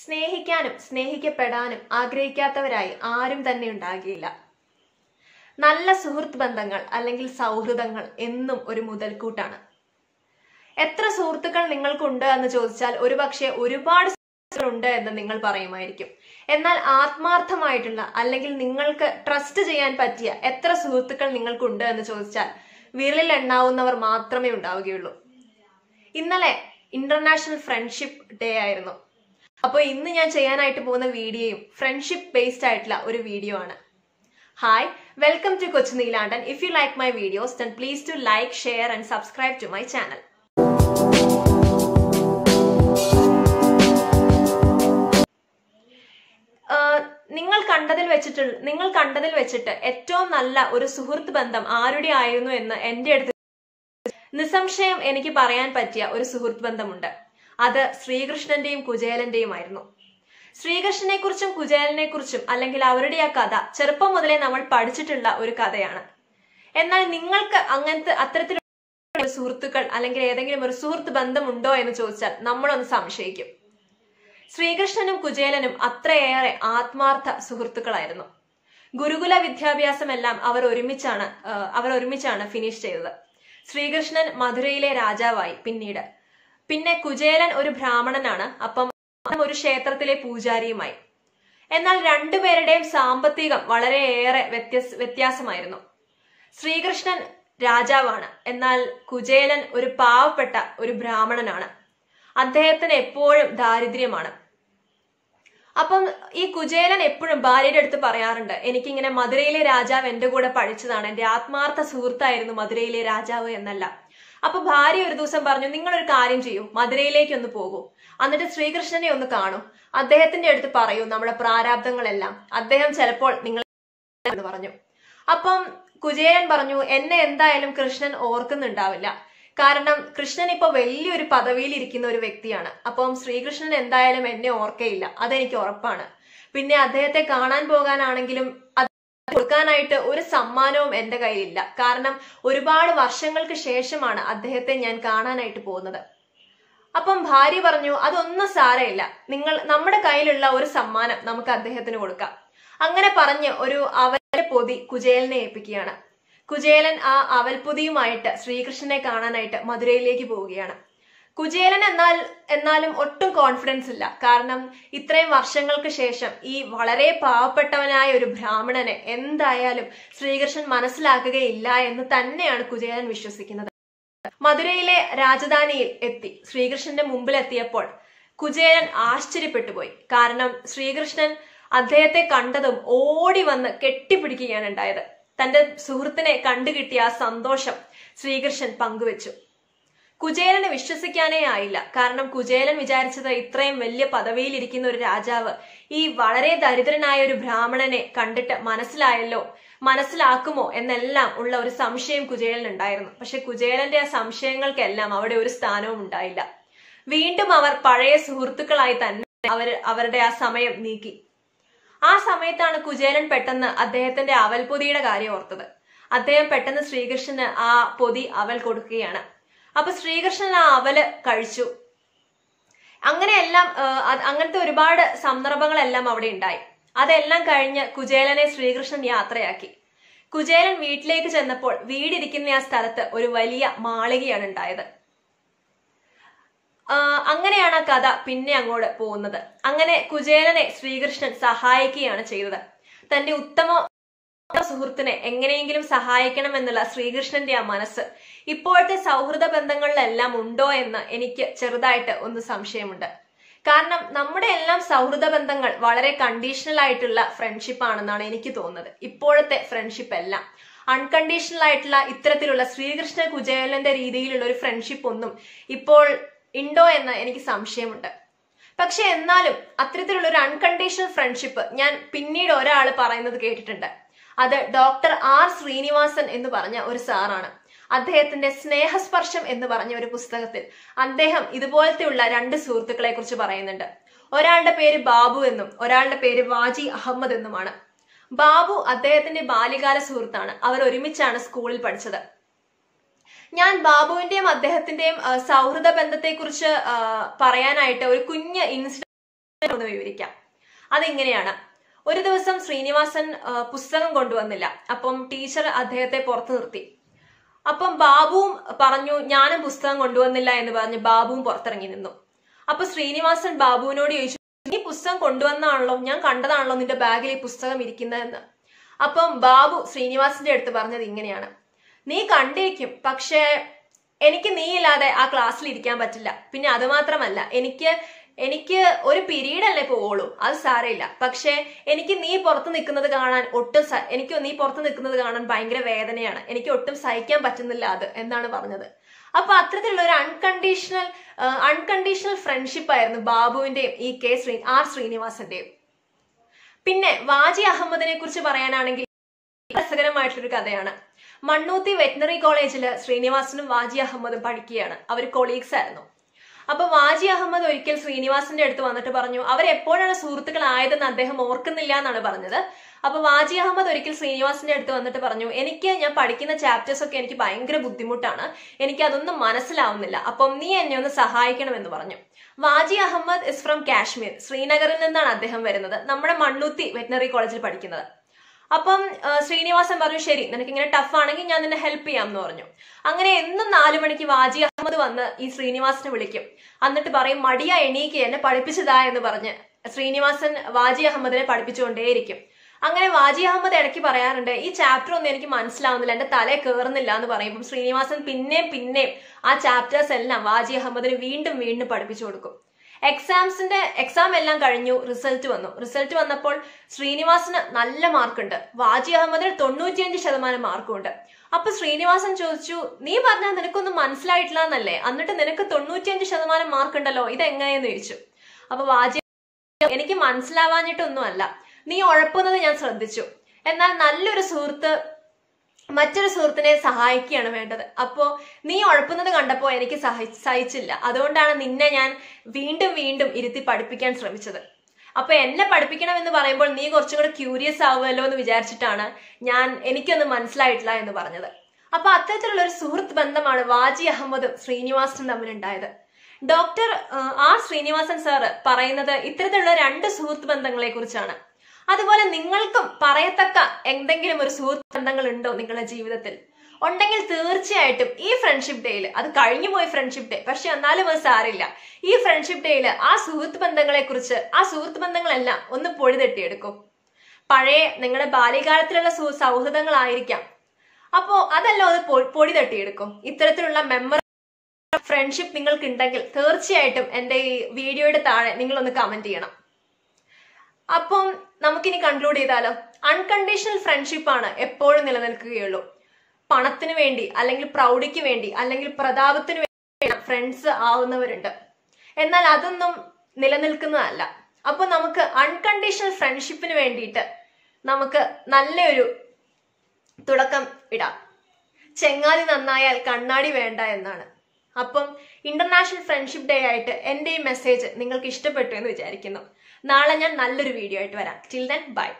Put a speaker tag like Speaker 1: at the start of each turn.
Speaker 1: സ്നേഹിക്കാനും സ്നേഹിക്കപ്പെടാനും ആഗ്രഹിക്കാത്തവരായി ആരും തന്നെ ഉണ്ടാകില്ല. നല്ല സുഹൃത്ത് ബന്ധങ്ങൾ അല്ലെങ്കിൽ സൗഹൃദങ്ങൾ എന്നും ഒരു മുതൽക്കൂട്ടാണ്. എത്ര സുഹൃത്തുക്കൾ നിങ്ങൾക്കുണ്ട് എന്ന് ചോദിച്ചാൽ ഒരുപക്ഷെ ഒരുപാട് ഉണ്ട് എന്ന് നിങ്ങൾ പറയുമായിരിക്കും. എന്നാൽ ആത്മാർത്ഥമായിട്ടുള്ള അല്ലെങ്കിൽ നിങ്ങൾക്ക് ട്രസ്റ്റ് ചെയ്യാൻ പറ്റിയ എത്ര സുഹൃത്തുക്കൾ നിങ്ങൾക്കുണ്ട് എന്ന് ചോദിച്ചാൽ വിരലിൽ എണ്ണാവുന്നവർ മാത്രമേ ഉണ്ടാവുകയുള്ളൂ. ഇന്നലെ ഇന്റർനാഷണൽ ഫ്രണ്ട്ഷിപ്പ് ഡേ ആയിരുന്നു. അപ്പോൾ ഇന്ന് ഞാൻ ചെയ്യാനായിട്ട് പോകുന്ന വീഡിയോയും ഫ്രണ്ട്ഷിപ്പ് ബേസ്ഡ് ആയിട്ടുള്ള ഒരു വീഡിയോ ആണ്. Hi welcome to Kochu Neelandan if you like my videos then please to like share and subscribe to my channel നിങ്ങൾ കണ്ടതിൽ വെച്ചിട്ട് നിങ്ങൾ കണ്ടതിൽ വെച്ചിട്ട് ഏറ്റവും നല്ല ഒരു സുഹൃത്ത് ബന്ധം ആരുടെ ആയിരുന്നു എന്ന് എന്റെ അടുത്ത് നിസ്സംശയം എനിക്ക് പറയാൻ പറ്റിയ ഒരു സുഹൃത്ത് ബന്ധമുണ്ട്. അത് ശ്രീകൃഷ്ണന്റെയും കുചേലന്റെയും ആയിരുന്നു ശ്രീകൃഷ്ണനെ കുറിച്ചും കുചേലനെ കുറിച്ചും അല്ലെങ്കിൽ അവരുടെ ആ കഥ ചെറുപ്പം മുതലേ നമ്മൾ പഠിച്ചിട്ടുള്ള ഒരു കഥയാണ്. എന്നാൽ നിങ്ങൾക്ക് അങ്ങനത്തെ അത്തരത്തിലുള്ള സുഹൃത്തുക്കൾ അല്ലെങ്കിൽ ഏതെങ്കിലും ഒരു സുഹൃത്ത് ബന്ധം ഉണ്ടോ എന്ന് ചോദിച്ചാൽ നമ്മളൊന്ന് സംശയിക്കും. ശ്രീകൃഷ്ണനും കുചേലനും അത്രയേറെ ആത്മാർത്ഥ സുഹൃത്തുക്കളായിരുന്നു. ഗുരുകുല വിദ്യാഭ്യാസമെല്ലാം അവർ ഒരുമിച്ചാണ് അവർ ഒരുമിച്ചാണ് ഫിനിഷ് ചെയ്തത്. ശ്രീകൃഷ്ണൻ മധുരയിലെ രാജാവായി പിന്നീട്. പിന്നെ കുചേലൻ ഒരു ബ്രാഹ്മണനാണ് അപ്പം ഒരു ക്ഷേത്രത്തിലെ പൂജാരിയുമായി. എന്നാൽ രണ്ടുപേരുടെയും സാമ്പത്തികം വളരെയേറെ വ്യത്യസ് വ്യത്യാസമായിരുന്നു. ശ്രീകൃഷ്ണൻ രാജാവാണ് എന്നാൽ കുചേലൻ ഒരു പാവപ്പെട്ട ഒരു ബ്രാഹ്മണനാണ്. അദ്ദേഹത്തിന് എപ്പോഴും ദാരിദ്ര്യമാണ്. അപ്പം ഈ കുചേലൻ എപ്പോഴും ഭാര്യയുടെ അടുത്ത് പറയാറുണ്ട് എനിക്കിങ്ങനെ മധുരയിലെ രാജാവ് എന്റെ കൂടെ പഠിച്ചതാണ് എന്റെ ആത്മാർത്ഥ സുഹൃത്തായിരുന്നു മധുരയിലെ രാജാവ് എന്നല്ല. അപ്പൊ ഭാര്യ ഒരു ദിവസം പറഞ്ഞു നിങ്ങളൊരു കാര്യം ചെയ്യൂ മധുരയിലേക്ക് ഒന്ന് പോകൂ. എന്നിട്ട് ശ്രീകൃഷ്ണനെ ഒന്ന് കാണൂ. അദ്ദേഹത്തിന്റെ അടുത്ത് പറയൂ നമ്മുടെ പ്രാരാബ്ദങ്ങളെല്ലാം. അദ്ദേഹം ചിലപ്പോൾ നിങ്ങൾ പറഞ്ഞു. അപ്പം കുചേരൻ പറഞ്ഞു എന്നെ എന്തായാലും കൃഷ്ണൻ ഓർക്കുന്നുണ്ടാവില്ല. കാരണം കൃഷ്ണൻ ഇപ്പൊ വലിയൊരു പദവിയിൽ ഇരിക്കുന്ന ഒരു വ്യക്തിയാണ്. അപ്പം ശ്രീകൃഷ്ണൻ എന്തായാലും എന്നെ ഓർക്കയില്ല. അതെനിക്ക് ഉറപ്പാണ്. പിന്നെ അദ്ദേഹത്തെ കാണാൻ പോകാനാണെങ്കിലും കൊടുക്കാനായിട്ട് ഒരു സമ്മാനവും എന്റെ കയ്യിലില്ല. കാരണം ഒരുപാട് വർഷങ്ങൾക്ക് ശേഷമാണ് അദ്ദേഹത്തെ ഞാൻ കാണാനായിട്ട് പോകുന്നത്. അപ്പം ഭാര്യ പറഞ്ഞു അതൊന്നും സാരമില്ല. നിങ്ങൾ നമ്മുടെ കയ്യിലുള്ള ഒരു സമ്മാനം നമുക്ക് അദ്ദേഹത്തിന് കൊടുക്കാം. അങ്ങനെ പറഞ്ഞ് ഒരു അവരെ പൊതി കുചേലനെ ഏൽപ്പിക്കുകയാണ്. കുചേലൻ ആ അവൽപ്പൊതിയുമായിട്ട് ശ്രീകൃഷ്ണനെ കാണാനായിട്ട് മധുരയിലേക്ക് പോവുകയാണ്. കുചേലൻ എന്നാൽ എന്നാലും ഒട്ടും കോൺഫിഡൻസ് ഇല്ല. കാരണം ഇത്രയും വർഷങ്ങൾക്ക് ശേഷം ഈ വളരെ പാവപ്പെട്ടവനായ ഒരു ബ്രാഹ്മണനെ എന്തായാലും ശ്രീകൃഷ്ണൻ മനസ്സിലാക്കുകയില്ല എന്ന് തന്നെയാണ് കുചേലൻ വിശ്വസിക്കുന്നത്. മധുരയിലെ രാജധാനിയിൽ എത്തി ശ്രീകൃഷ്ണന്റെ മുമ്പിൽ എത്തിയപ്പോൾ കുചേലൻ ആശ്ചര്യപ്പെട്ടുപോയി. കാരണം ശ്രീകൃഷ്ണൻ അദ്ദേഹത്തെ കണ്ടതും ഓടി വന്ന് കെട്ടിപ്പിടിക്കുകയാണ് ഉണ്ടായത്. തന്റെ സുഹൃത്തിനെ കണ്ടുകിട്ടിയ ആ സന്തോഷം ശ്രീകൃഷ്ണൻ പങ്കുവച്ചു. കുചേലന് വിശ്വസിക്കാനേ ആയില്ല. കാരണം കുചേലൻ വിചാരിച്ചത് ഇത്രയും വലിയ പദവിയിൽ ഇരിക്കുന്ന ഒരു രാജാവ് ഈ വളരെ ദരിദ്രനായ ഒരു ബ്രാഹ്മണനെ കണ്ടിട്ട് മനസ്സിലായല്ലോ മനസ്സിലാക്കുമോ എന്നെല്ലാം ഉള്ള ഒരു സംശയം കുചേലൻ ഉണ്ടായിരുന്നു പക്ഷെ കുചേലന്റെ ആ സംശയങ്ങൾക്കെല്ലാം അവിടെ ഒരു സ്ഥാനവും ഉണ്ടായില്ല. വീണ്ടും അവർ പഴയ സുഹൃത്തുക്കളായി തന്നെ അവർ അവരുടെ ആ സമയം നീക്കി. ആ സമയത്താണ് കുചേലൻ പെട്ടെന്ന് അദ്ദേഹത്തിന്റെ അവൽപൊതിയുടെ കാര്യം ഓർത്തത്. അദ്ദേഹം പെട്ടെന്ന് ശ്രീകൃഷ്ണന് ആ പൊതി അവൽ കൊടുക്കുകയാണ്. അപ്പൊ ശ്രീകൃഷ്ണൻ ആ അവൽ കഴിച്ചു. അങ്ങനെയെല്ലാം അങ്ങനത്തെ ഒരുപാട് സന്ദർഭങ്ങളെല്ലാം അവിടെ ഉണ്ടായി. അതെല്ലാം കഴിഞ്ഞ് കുചേലനെ ശ്രീകൃഷ്ണൻ യാത്രയാക്കി. കുചേലൻ വീട്ടിലേക്ക് ചെന്നപ്പോൾ വീടിരിക്കുന്ന ആ സ്ഥലത്ത് ഒരു വലിയ മാളികയാണ് ഉണ്ടായത്. അങ്ങനെയാണ് ആ കഥ പിന്നെ അങ്ങോട്ട് പോകുന്നത്. അങ്ങനെ കുചേലനെ ശ്രീകൃഷ്ണൻ സഹായിക്കുകയാണ് ചെയ്തത്. തന്റെ ഉത്തമ സുഹൃത്തിനെ എങ്ങനെയെങ്കിലും സഹായിക്കണം എന്നുള്ള ശ്രീകൃഷ്ണന്റെ ആ മനസ്സ് ഇപ്പോഴത്തെ സൗഹൃദ ബന്ധങ്ങളിലെല്ലാം ഉണ്ടോ എന്ന് എനിക്ക് ചെറുതായിട്ട് ഒന്ന് സംശയമുണ്ട്. കാരണം നമ്മുടെ എല്ലാം സൗഹൃദ ബന്ധങ്ങൾ വളരെ കണ്ടീഷണൽ ആയിട്ടുള്ള ഫ്രണ്ട്ഷിപ്പ് ആണെന്നാണ് എനിക്ക് തോന്നുന്നത്. ഇപ്പോഴത്തെ ഫ്രണ്ട്ഷിപ്പ് എല്ലാം. അൺകണ്ടീഷണൽ ആയിട്ടുള്ള ഇത്തരത്തിലുള്ള ശ്രീകൃഷ്ണ കുചേലന്റെ രീതിയിലുള്ള ഒരു ഫ്രണ്ട്ഷിപ്പ് ഒന്നും ഇപ്പോൾ ഉണ്ടോ എന്ന് എനിക്ക് സംശയമുണ്ട്. പക്ഷെ എന്നാലും അത്തരത്തിലുള്ള ഒരു അൺകണ്ടീഷണൽ ഫ്രണ്ട്ഷിപ്പ് ഞാൻ പിന്നീട് ഒരാൾ പറയുന്നത് കേട്ടിട്ടുണ്ട്. അത് ഡോക്ടർ ആർ ശ്രീനിവാസൻ എന്ന് പറഞ്ഞ ഒരു സാറാണ്. അദ്ദേഹത്തിന്റെ സ്നേഹസ്പർശം എന്ന് പറഞ്ഞ ഒരു പുസ്തകത്തിൽ അദ്ദേഹം ഇതുപോലത്തെയുള്ള രണ്ട് സുഹൃത്തുക്കളെ കുറിച്ച് പറയുന്നുണ്ട്. ഒരാളുടെ പേര് ബാബു എന്നും ഒരാളുടെ പേര് വാജി അഹമ്മദ് എന്നുമാണ്. ബാബു അദ്ദേഹത്തിന്റെ ബാല്യകാല സുഹൃത്താണ്. അവർ ഒരുമിച്ചാണ് സ്കൂളിൽ പഠിച്ചത്. ഞാൻ ബാബുവിന്റെയും അദ്ദേഹത്തിന്റെയും സൗഹൃദ ബന്ധത്തെക്കുറിച്ച് പറയാനായിട്ട് ഒരു കുഞ്ഞ് ഇൻസിഡന്റ് ഒന്ന് വിവരിക്കാം. അതിങ്ങനെയാണ്. ഒരു ദിവസം ശ്രീനിവാസൻ പുസ്തകം കൊണ്ടുവന്നില്ല. അപ്പം ടീച്ചർ അദ്ദേഹത്തെ പുറത്തു നിർത്തി. അപ്പം ബാബുവും പറഞ്ഞു ഞാനും പുസ്തകം കൊണ്ടുവന്നില്ല എന്ന് പറഞ്ഞ് ബാബുവും പുറത്തിറങ്ങി നിന്നു. അപ്പൊ ശ്രീനിവാസൻ ബാബുവിനോട് ചോദിച്ചു നീ പുസ്തകം കൊണ്ടുവന്നാണല്ലോ ഞാൻ കണ്ടതാണല്ലോ നിന്റെ ബാഗിൽ ഈ പുസ്തകം ഇരിക്കുന്നതെന്ന്? അപ്പം ബാബു ശ്രീനിവാസിന്റെ അടുത്ത് പറഞ്ഞത് ഇങ്ങനെയാണ്. നീ കണ്ടേക്കും പക്ഷേ എനിക്ക് നീ ഇല്ലാതെ ആ ക്ലാസ്സിൽ ഇരിക്കാൻ പറ്റില്ല. പിന്നെ അത് മാത്രമല്ല എനിക്ക് എനിക്ക് ഒരു പീരീഡ് അല്ലേ പോവുള്ളൂ അത് സാരമില്ല. പക്ഷേ എനിക്ക് നീ പുറത്ത് നിൽക്കുന്നത് കാണാൻ ഒട്ടും എനിക്ക് നീ പുറത്ത് നിൽക്കുന്നത് കാണാൻ ഭയങ്കര വേദനയാണ്. എനിക്ക് ഒട്ടും സഹിക്കാൻ പറ്റുന്നില്ല അത് എന്നാണ് പറഞ്ഞത്. അപ്പൊ അത്തരത്തിലുള്ള ഒരു അൺകണ്ടീഷണൽ അൺകണ്ടീഷണൽ ഫ്രണ്ട്ഷിപ്പ് ആയിരുന്നു ബാബുവിന്റെയും ഈ കെ ശ്രീ ആർ ശ്രീനിവാസന്റെയും. പിന്നെ വാജി അഹമ്മദിനെ കുറിച്ച് പറയാനാണെങ്കിൽ രസകരമായിട്ടൊരു കഥയാണ്. മണ്ണൂത്തി വെറ്റിനറി കോളേജിൽ ശ്രീനിവാസനും വാജി അഹമ്മദും പഠിക്കുകയാണ്. അവർ കൊളീഗ്സ് ആയിരുന്നു. അപ്പൊ വാജി അഹമ്മദ് ഒരിക്കൽ ശ്രീനിവാസിന്റെ അടുത്ത് വന്നിട്ട് പറഞ്ഞു അവരെപ്പോഴാണ് സുഹൃത്തുക്കളായതെന്ന് അദ്ദേഹം ഓർക്കുന്നില്ല എന്നാണ് പറഞ്ഞത്. അപ്പൊ വാജി അഹമ്മദ് ഒരിക്കൽ ശ്രീനിവാസിന്റെ അടുത്ത് വന്നിട്ട് പറഞ്ഞു എനിക്ക് ഞാൻ പഠിക്കുന്ന ചാപ്റ്റേഴ്സ് ഒക്കെ എനിക്ക് ഭയങ്കര ബുദ്ധിമുട്ടാണ്. എനിക്ക് അതൊന്നും മനസ്സിലാവുന്നില്ല. അപ്പം നീ എന്നെ ഒന്ന് സഹായിക്കണമെന്ന് പറഞ്ഞു. വാജി അഹമ്മദ് ഇസ് ഫ്രം കാശ്മീർ ശ്രീനഗറിൽ നിന്നാണ് അദ്ദേഹം വരുന്നത്. നമ്മുടെ മണ്ണൂത്തി വെറ്റിനറി കോളേജിൽ പഠിക്കുന്നത്. അപ്പം ശ്രീനിവാസൻ പറഞ്ഞു ശരി നിനക്ക് ഇങ്ങനെ ടഫ് ആണെങ്കിൽ ഞാൻ നിന്നെ ഹെൽപ്പ് ചെയ്യാം എന്ന് പറഞ്ഞു. അങ്ങനെ എന്നും നാലു മണിക്ക് വാജി അഹമ്മദ് വന്ന് ഈ ശ്രീനിവാസിനെ വിളിക്കും. എന്നിട്ട് പറയും മടിയ എണീക്ക് എന്നെ പഠിപ്പിച്ചതാ എന്ന് പറഞ്ഞ് ശ്രീനിവാസൻ വാജി അഹമ്മദിനെ പഠിപ്പിച്ചുകൊണ്ടേയിരിക്കും. അങ്ങനെ വാജി അഹമ്മദ് ഇടയ്ക്ക് പറയാറുണ്ട് ഈ ചാപ്റ്റർ ഒന്നും എനിക്ക് മനസ്സിലാവുന്നില്ല എന്റെ തലേ കയറുന്നില്ല എന്ന് പറയുമ്പോൾ ശ്രീനിവാസൻ പിന്നെയും പിന്നെയും ആ ചാപ്റ്റേഴ്സ് എല്ലാം വാജി അഹമ്മദിന് വീണ്ടും വീണ്ടും പഠിപ്പിച്ചു കൊടുക്കും. എക്സാംസിന്റെ എക്സാം എല്ലാം കഴിഞ്ഞു റിസൾട്ട് വന്നു. റിസൾട്ട് വന്നപ്പോൾ ശ്രീനിവാസിന് നല്ല മാർക്കുണ്ട് വാജി അഹമ്മദിന് തൊണ്ണൂറ്റിയഞ്ച് ശതമാനം മാർക്കുണ്ട് അപ്പൊ ശ്രീനിവാസൻ ചോദിച്ചു നീ പറഞ്ഞാൽ നിനക്കൊന്നും മനസ്സിലായിട്ടില്ല എന്നല്ലേ? എന്നിട്ട് നിനക്ക് തൊണ്ണൂറ്റിയഞ്ച് ശതമാനം മാർക്കുണ്ടല്ലോ ഇതെങ്ങനെയെന്ന് ചോദിച്ചു. അപ്പൊ വാജി എനിക്ക് മനസ്സിലാവാഞ്ഞിട്ടൊന്നുമല്ല. നീ ഉഴപ്പുന്നത് ഞാൻ ശ്രദ്ധിച്ചു. എന്നാൽ നല്ലൊരു സുഹൃത്ത് മറ്റൊരു സുഹൃത്തിനെ സഹായിക്കുകയാണ് വേണ്ടത്. അപ്പോ നീ ഉഴപ്പുന്നത് കണ്ടപ്പോ എനിക്ക് സഹി സഹിച്ചില്ല. അതുകൊണ്ടാണ് നിന്നെ ഞാൻ വീണ്ടും വീണ്ടും ഇരുത്തി പഠിപ്പിക്കാൻ ശ്രമിച്ചത്. അപ്പൊ എന്നെ പഠിപ്പിക്കണം എന്ന് പറയുമ്പോൾ നീ കുറച്ചും കൂടെ ക്യൂരിയസ് ആവുമല്ലോ എന്ന് വിചാരിച്ചിട്ടാണ് ഞാൻ എനിക്കൊന്നും മനസ്സിലായിട്ടില്ല എന്ന് പറഞ്ഞത്. അപ്പൊ അത്തരത്തിലുള്ള ഒരു സുഹൃത്ത് ബന്ധമാണ് വാജി അഹമ്മദും ശ്രീനിവാസനും തമ്മിലുണ്ടായത്. ഡോക്ടർ ആർ ശ്രീനിവാസൻ സാർ പറയുന്നത് ഇത്തരത്തിലുള്ള രണ്ട് സുഹൃത്ത് ബന്ധങ്ങളെ കുറിച്ചാണ് അതുപോലെ നിങ്ങൾക്കും പറയത്തക്ക എന്തെങ്കിലും ഒരു സുഹൃത്ത് ബന്ധങ്ങൾ ഉണ്ടോ നിങ്ങളുടെ ജീവിതത്തിൽ? ഉണ്ടെങ്കിൽ തീർച്ചയായിട്ടും ഈ ഫ്രണ്ട്ഷിപ്പ് ഡേയിൽ അത് കഴിഞ്ഞു പോയ ഫ്രണ്ട്ഷിപ്പ് ഡേ പക്ഷെ എന്നാലും അത് സാരില്ല ഈ ഫ്രണ്ട്ഷിപ്പ് ഡേയിൽ ആ സുഹൃത്ത് ബന്ധങ്ങളെ കുറിച്ച് ആ സുഹൃത്ത് ബന്ധങ്ങളെല്ലാം ഒന്ന് പൊടി തട്ടിയെടുക്കും. പഴയ നിങ്ങളുടെ ബാല്യകാലത്തിലുള്ള സൗഹൃദങ്ങളായിരിക്കാം. അപ്പോ അതെല്ലാം പൊ- പൊടി തട്ടിയെടുക്കും. ഇത്തരത്തിലുള്ള മെമ്മറി ഫ്രണ്ട്ഷിപ്പ് നിങ്ങൾക്ക് ഉണ്ടെങ്കിൽ തീർച്ചയായിട്ടും എന്റെ ഈ വീഡിയോയുടെ താഴെ നിങ്ങളൊന്ന് കമന്റ് ചെയ്യണം. അപ്പം നമുക്കിനി കൺക്ലൂഡ് ചെയ്താലോ? അൺകണ്ടീഷണൽ ഫ്രണ്ട്ഷിപ്പ് ആണ് എപ്പോഴും നിലനിൽക്കുകയുള്ളൂ. പണത്തിന് വേണ്ടി അല്ലെങ്കിൽ പ്രൗഢിക്ക് വേണ്ടി അല്ലെങ്കിൽ പ്രതാപത്തിന് വേണ്ടി ഫ്രണ്ട്സ് ആവുന്നവരുണ്ട്. എന്നാൽ അതൊന്നും നിലനിൽക്കുന്നതല്ല. അപ്പൊ നമുക്ക് അൺകണ്ടീഷണൽ ഫ്രണ്ട്ഷിപ്പിന് വേണ്ടിയിട്ട് നമുക്ക് നല്ലൊരു തുടക്കം ഇടാം. ചെങ്ങാതി നന്നായാൽ കണ്ണാടി വേണ്ട എന്നാണ്. അപ്പം ഇന്റർനാഷണൽ ഫ്രണ്ട്ഷിപ്പ് ഡേ ആയിട്ട് എന്റെ ഈ മെസ്സേജ് നിങ്ങൾക്ക് ഇഷ്ടപ്പെട്ടു എന്ന് വിചാരിക്കുന്നു. നാളെ ഞാൻ നല്ലൊരു വീഡിയോ ആയിട്ട് വരാം. Till then bye